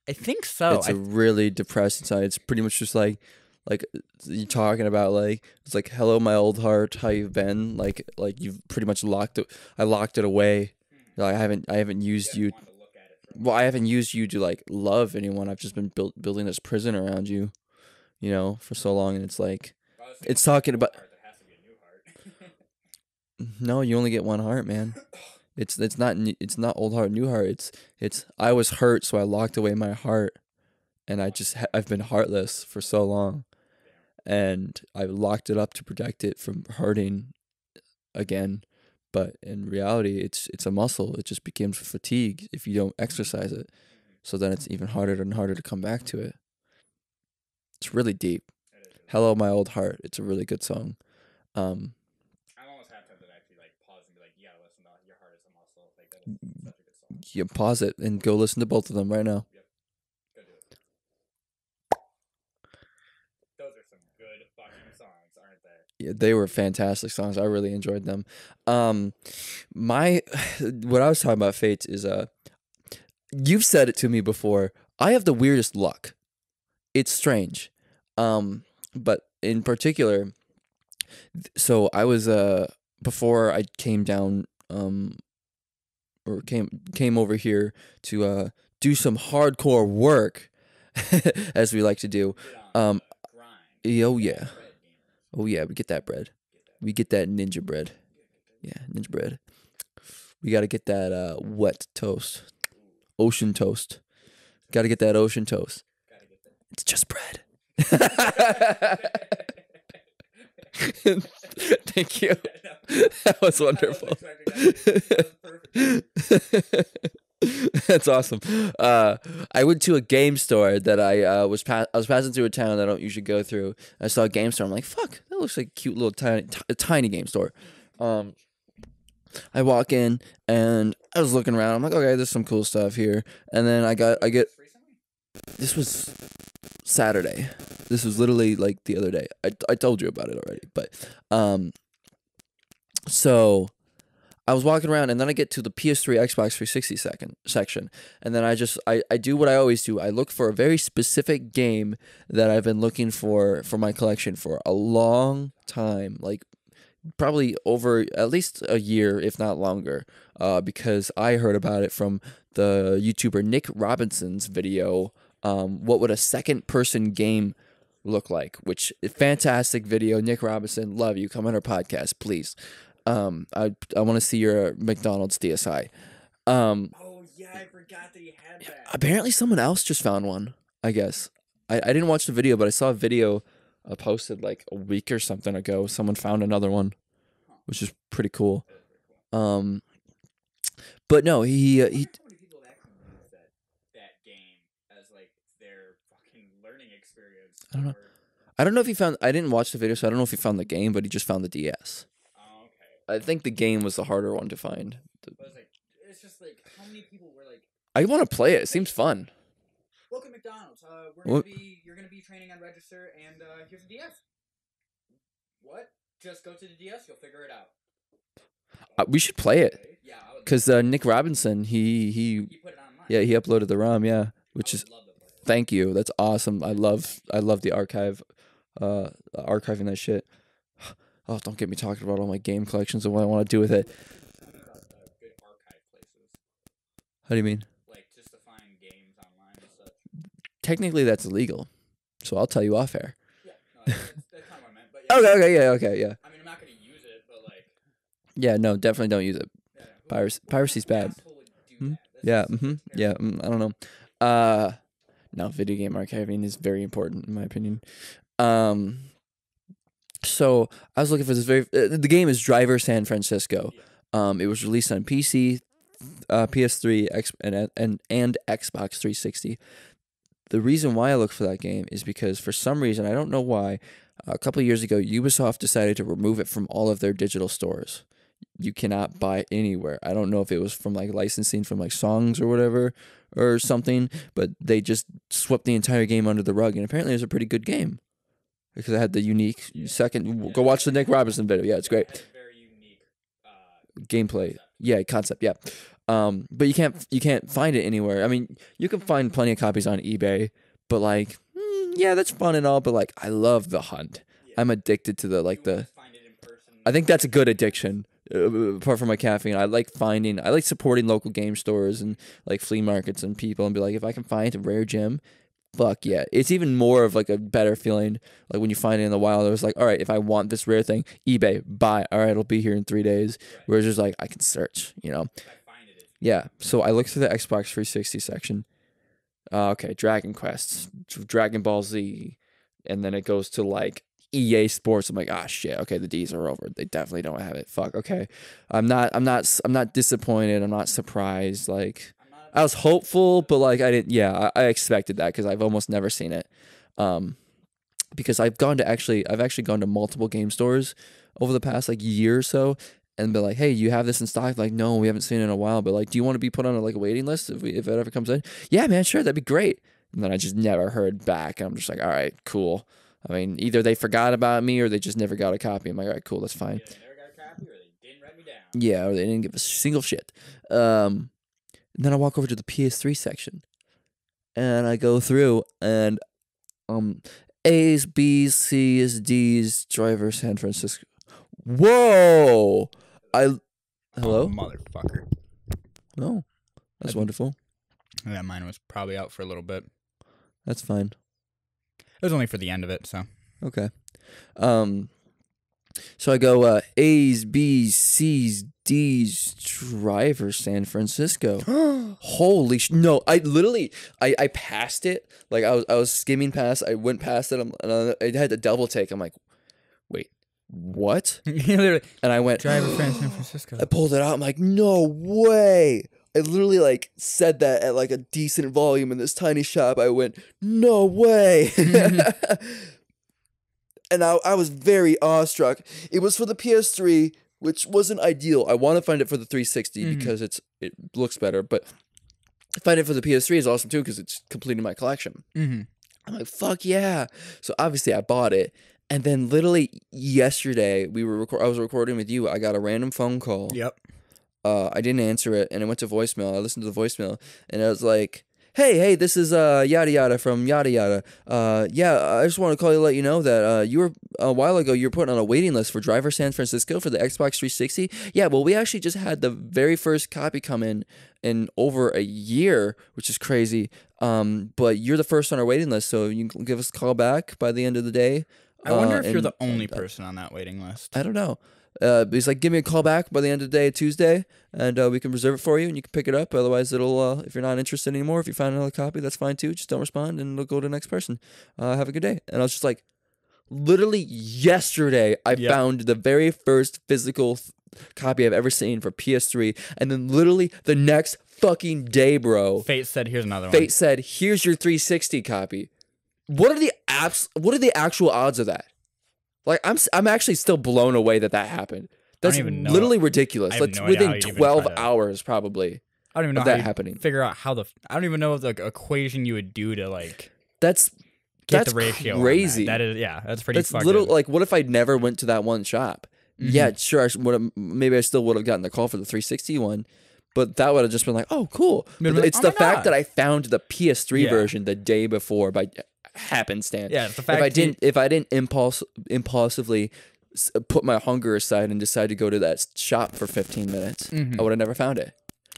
i think so it's I, a really depressing song. It's pretty much just like, like you're talking about like it's like "Hello, my old heart, how you've been?" Like, like you've pretty much locked it. I locked it away. Like, I haven't, I haven't used you. Well, I haven't used you to like love anyone. I've just been built building this prison around you, you know, for so long. And it's like, it's talking about. No, you only get one heart, man. It's it's not it's not old heart, new heart. It's it's I was hurt, so I locked away my heart, and I just I've been heartless for so long, and I locked it up to protect it from hurting again. But in reality, it's it's a muscle. It just becomes fatigue if you don't exercise it. So then it's even harder and harder to come back to it. It's really deep. Hello, my old heart. It's a really good song. Um, i'm almost half tempted to actually like pause and be like yeah listen to your heart is a muscle like that is such a good song you pause it and go listen to both of them right now. Go do it. Those are some good fucking songs, aren't they? Yeah, they were fantastic songs. I really enjoyed them. Um, my what I was talking about fates is uh, you've said it to me before. I have the weirdest luck. It's strange, um, but in particular, so I was uh before I came down um or came came over here to uh do some hardcore work, as we like to do. Um, oh yeah. Oh yeah, we get that bread. We get that ninja bread. Yeah, ninja bread. We got to get that uh, wet toast, ocean toast. Got to get that ocean toast. It's just bread. Thank you. That was wonderful. That's awesome. Uh, I went to a game store that I uh, was I was passing through a town that I don't usually go through. I saw a game store. I'm like, fuck, that looks like a cute little tiny t- tiny game store. Um, I walk in and I was looking around. I'm like, okay, there's some cool stuff here. And then I got I get this was Saturday. This was literally like the other day. I I told you about it already, but um, so I was walking around and then I get to the PS3 Xbox 360 second section and then I just I, I do what I always do. I look for a very specific game that I've been looking for for my collection for a long time, like probably over at least a year if not longer. Uh, because I heard about it from the YouTuber Nick Robinson's video um, what would a second person game look like? Which fantastic video. Nick Robinson, love you. Come on our podcast, please. Um, I I want to see your McDonald's DSi. Um, Oh yeah, I forgot that you had that. apparently someone else just found one. I guess I, I didn't watch the video, but I saw a video uh, posted like a week or something ago. Someone found another one, which is pretty cool. Um, but no, he uh, he How many people have actually used that that game as like their fucking learning experience? I don't know. I don't know if he found. I didn't watch the video, so I don't know if he found the game, but he just found the DS. Oh, okay. I think the game was the harder one to find. But it's like it's just like how many people were like, I want to play it. It seems fun. "Welcome McDonald's. Uh, we're gonna be you're gonna be training on register, and uh, here's a DS." What? Just go to the DS. You'll figure it out. Uh, we should play it Yeah, because uh, Nick Robinson, he he he put it online. yeah he uploaded the ROM yeah, I which would is love to play it. thank you. That's awesome. I love I love the archive, uh, archiving that shit. Oh, don't get me talking about all my game collections and what I want to do with it. About, good archive places, How do you mean? like just to find games online and such. Technically, that's illegal, so I'll tell you off air. Yeah, no, that's, that's kind of what I meant. But yeah, Okay, okay, yeah, okay, yeah, I mean, I'm not gonna use it, but like, yeah. No, definitely don't use it. yeah, Piracy, piracy's bad. Hmm? Yeah, mm-hmm. Yeah, mm, I don't know. Uh no, video game archiving is very important in my opinion. Um so I was looking for this very uh, the game is Driver San Francisco. Um it was released on PC, uh PS3, X and and and Xbox 360. The reason why I look for that game is because for some reason I don't know why a couple of years ago Ubisoft decided to remove it from all of their digital stores. You cannot buy anywhere. I don't know if it was from like licensing from like songs or whatever or something, but they just swept the entire game under the rug and apparently it was a pretty good game. Because it had the unique second go watch the Nick Robinson video. Yeah, it's great It has a very unique. Uh, gameplay. Yeah, concept. Yeah, um, but you can't you can't find it anywhere. I mean, you can find plenty of copies on eBay, but like, mm, yeah, that's fun and all. But like, I love the hunt. Yeah. I'm addicted to the you like the. In person. I think that's a good addiction. Uh, apart from my caffeine, I like finding. I like supporting local game stores and like flea markets and people, and be like, if I can find a rare gem, fuck yeah! It's even more of like a better feeling. Like when you find it in the wild, it was like, all right, if I want this rare thing, eBay, buy. All right, it'll be here in three days. Whereas just like I can search, you know. If I find it, it's Yeah. So I looked through the Xbox 360 section. Uh, okay, Dragon Quest, Dragon Ball Z, and then it goes to like EA Sports. I'm like, ah, shit. Okay, the D's are over. They definitely don't have it. Fuck. Okay, I'm not. I'm not. I'm not disappointed. I'm not surprised. Like. I was hopeful, but like I didn't. Yeah, I, I expected that because I've almost never seen it. Um, because I've gone to actually, I've actually gone to multiple game stores over the past like year or so, and be like, hey, you have this in stock? Like, no, we haven't seen it in a while. But like, do you want to be put on a, like a waiting list if we, if it ever comes in? Yeah, man, sure, that'd be great. And then I just never heard back. And I'm just like, all right, cool. I mean, either they forgot about me or they just never got a copy. I'm like, all right, cool, that's fine. Either they never got a copy or they didn't write me down. Yeah, or they didn't give a single shit. Um, and then I walk over to the PS3 section, and I go through, and um, A's, B's, C's, D's, driver San Francisco. Whoa! I Oh, hello. motherfucker. Oh, that's I- wonderful. Yeah, mine was probably out for a little bit. That's fine. It was only for the end of it, so. Okay. Um. So I go uh, A's, B's, C's, D's, driver San Francisco. Holy sh! No, I literally, I, I passed it. Like I was, I was skimming past. I went past it. I'm, and I, I had to double take. I'm like, wait, what? And I went, driver San Francisco. I pulled it out. I'm like, no way. I literally like said that at like a decent volume in this tiny shop. I went, no way. and I, I was very awestruck. It was for the PS3, which wasn't ideal. I want to find it for the 360 Mhm. because it's it looks better, but find it for the PS3 is awesome too because it's completing my collection. Mm-hmm. I'm like, fuck yeah. So obviously I bought it. And then literally yesterday we were record- I was recording with you. I got a random phone call Yep. Uh, I didn't answer it, and it went to voicemail. I listened to the voicemail, and I was like, "Hey, hey, this is uh yada yada from yada yada. Uh, yeah, I just want to call you to let you know that uh, you were a while ago you were put on a waiting list for Driver San Francisco for the Xbox 360. Yeah, well, we actually just had the very first copy come in in over a year, which is crazy. Um, but you're the first on our waiting list, so you can give us a call back by the end of the day. I wonder Uh, if you're the only and, uh, person on that waiting list. I don't know. Uh, he's like, give me a call back by the end of the day, Tuesday, and uh, we can reserve it for you, and you can pick it up. Otherwise, it'll uh, if you're not interested anymore, if you find another copy, that's fine too. Just don't respond, and it'll go to the next person. Uh, have a good day. And I was just like, literally yesterday, I Yep. found the very first physical th- copy I've ever seen for PS3, and then literally the next fucking day, bro. Fate said, "Here's another one." Fate said, "Here's your 360 copy." What are the apps? What are the actual odds of that? Like, I'm I'm actually still blown away that that happened. That's even know- literally ridiculous. That's no within 12 hours, probably. I don't even know that happening. Figure out how the I don't even know the equation you would do to like That's get That's the ratio. on that. crazy. That is yeah, that's pretty. that's fucking, little. Like, what if I never went to that one shop? Mm-hmm. Yeah, sure. I would have. Maybe I still would have gotten the call for the 360 one. But that would have just been like, oh, cool. You'd have But been it's like, the "Oh fact God." that I found the PS3 Yeah. version the day before by happenstance. Yeah, the if I didn't if I didn't impulse impulsively put my hunger aside and decide to go to that shop for 15 minutes, Mm-hmm. I would have never found it.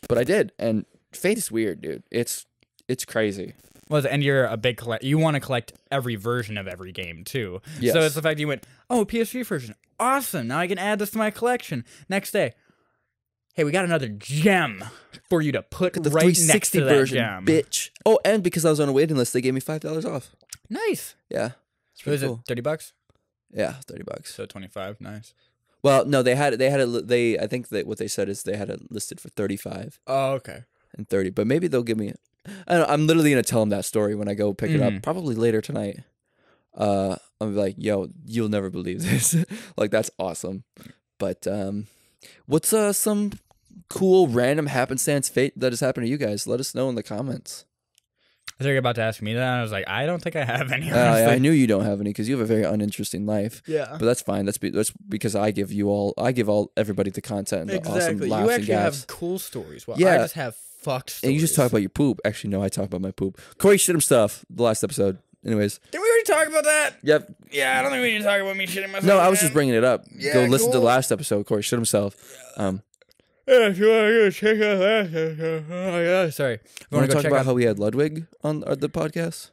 But I did, and fate is weird, dude. It's it's crazy. was and you're a big collect. You want to collect every version of every game too. So it's the fact you went, oh, PS3 version, awesome. Now I can add this to my collection. Next day, hey, we got another gem for you to put The right next 360 to that version, gem. bitch. Oh, and because I was on a waiting list, they gave me five dollars off. Nice. Yeah, So pretty is it thirty bucks? Yeah, thirty bucks. So twenty five. Nice. Well, no, they had they had it. li- They I think that what they said is they had it listed for thirty five Oh, okay. and thirty, but maybe they'll give me. I don't, I'm literally gonna tell them that story when I go pick it up, Mhm. probably later tonight. Uh, I'm like, yo, you'll never believe this. like that's awesome. But um, what's uh some cool random happenstance fate that has happened to you guys? Let us know in the comments. I thought you were about to ask me that. I was like, I don't think I have any. Uh, I knew you don't have any because you have a very uninteresting life. yeah. But that's fine. That's be, that's because I give you all I give all everybody the content and the awesome Exactly. laughs You and actually gaffs. have cool stories. Well, I just have fucked stories. And you just talk about your poop. Actually, no, I talk about my poop. Corey shit stuff. the last episode. Anyways, Did we already talk about that? yep. Yeah, I don't think we need to talk about me shitting myself. No, I was just bringing it up. Yeah, Go listen to the last episode. Corey shit himself. Um, Yeah, if you want to go check out that. Oh, yeah, sorry. You want to talk about out. how we had Ludwig on uh, the podcast?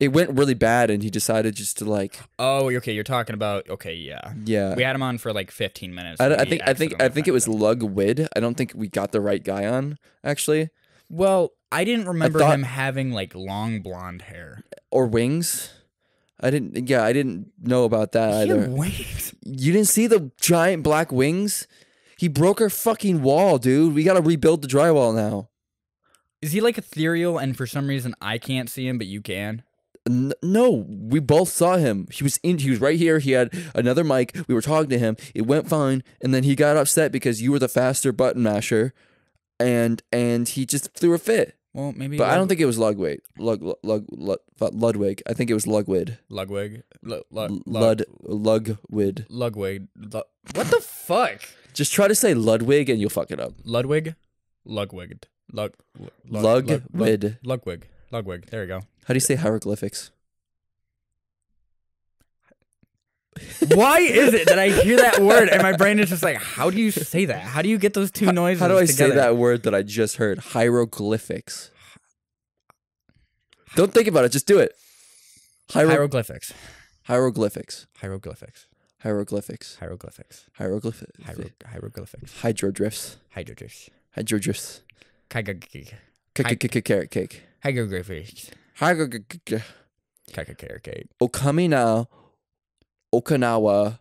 It went really bad, and he decided just to like, Oh, okay. You're talking about. Okay, yeah. yeah. We had him on for like 15 minutes. I, I think I think I think it was. Lugwid. I don't think we got the right guy on actually, Well, I didn't remember thought- him having like long blonde hair. or wings. I didn't. Yeah, I didn't know about that He either. had wings. You didn't see the giant black wings? He broke our fucking wall, dude. We gotta rebuild the drywall now. Is he like ethereal and for some reason I can't see him, but you can? No, we both saw him. He was in. He was right here. He had another mic. We were talking to him. It went fine, and then he got upset because you were the faster button masher, and and he just threw a fit. Well, maybe. But I don't think it was Ludwig. Lug, Lug, Lud, Ludwig. I think it was Lugwid. Ludwig. Lu- Lu- Lud. Ludwig. Lu- what the fuck? Just try to say Ludwig, and you'll fuck it up. Ludwig. Ludwig. Lug. Lug. Lugwid. Ludwig. Ludwig. There you go. How do you say hieroglyphics? Why is it that I hear that word and my brain is just like, how do you say that? How do you get those two noises? How do I together? say that word that I just heard? Hieroglyphics. Don't think about it. Just do it. Hiero- Hieroglyphics. hieroglyphics. Hieroglyphics. Hieroglyphics. Hieroglyphics. Hieroglyphics. Hiero- hieroglyphics. Hydrodrifts. Hydrodrifts. Hydrodrifts. Carrot cake. Hieroglyphics. Hieroglyphics. Kakakaracate. Okamina. Okinawa.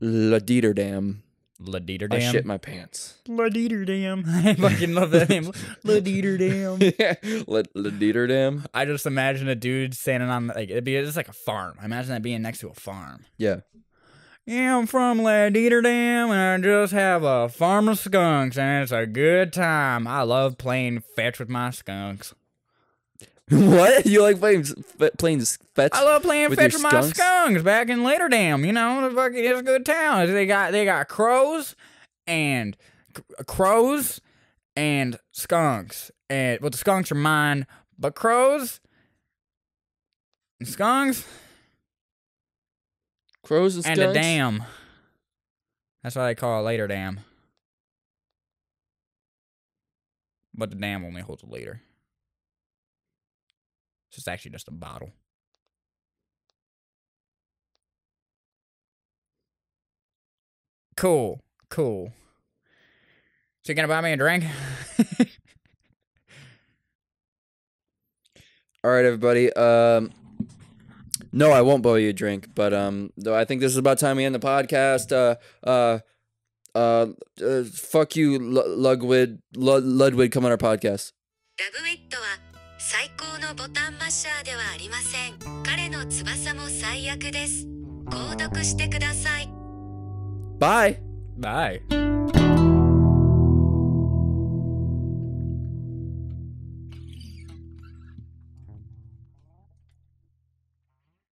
Laditer Dam. Laditer I shit my pants. Laditer Dam. I fucking love that name. Laditer Dam. Laditer Dam. I just imagine a dude standing on like it'd be just like a farm. I imagine that being next to a farm. Yeah. Yeah, I'm from Laditer Dam, and I just have a farm of skunks, and it's a good time. I love playing fetch with my skunks. what? You like playing playing fetch? I love playing fetch with my skunks? skunks back in Later Dam. You know, the fucking it's a good town. They got they got crows and crows and skunks. And well, the skunks are mine, but crows and skunks Crows and and skunks. a dam. That's why they call it Later Dam. But the dam only holds a liter. So it's actually just a bottle. Cool. Cool. So you gonna buy me a drink? All right, everybody. Um, no, I won't buy you a drink, but um, though I think this is about time we end the podcast. Uh, uh, uh, uh fuck you, L- Ludwig. Lud- Ludwig, come on our podcast. ラブウェットは最高のボタンマッシャーではありません彼の翼も最悪です購読してください Bye. Bye.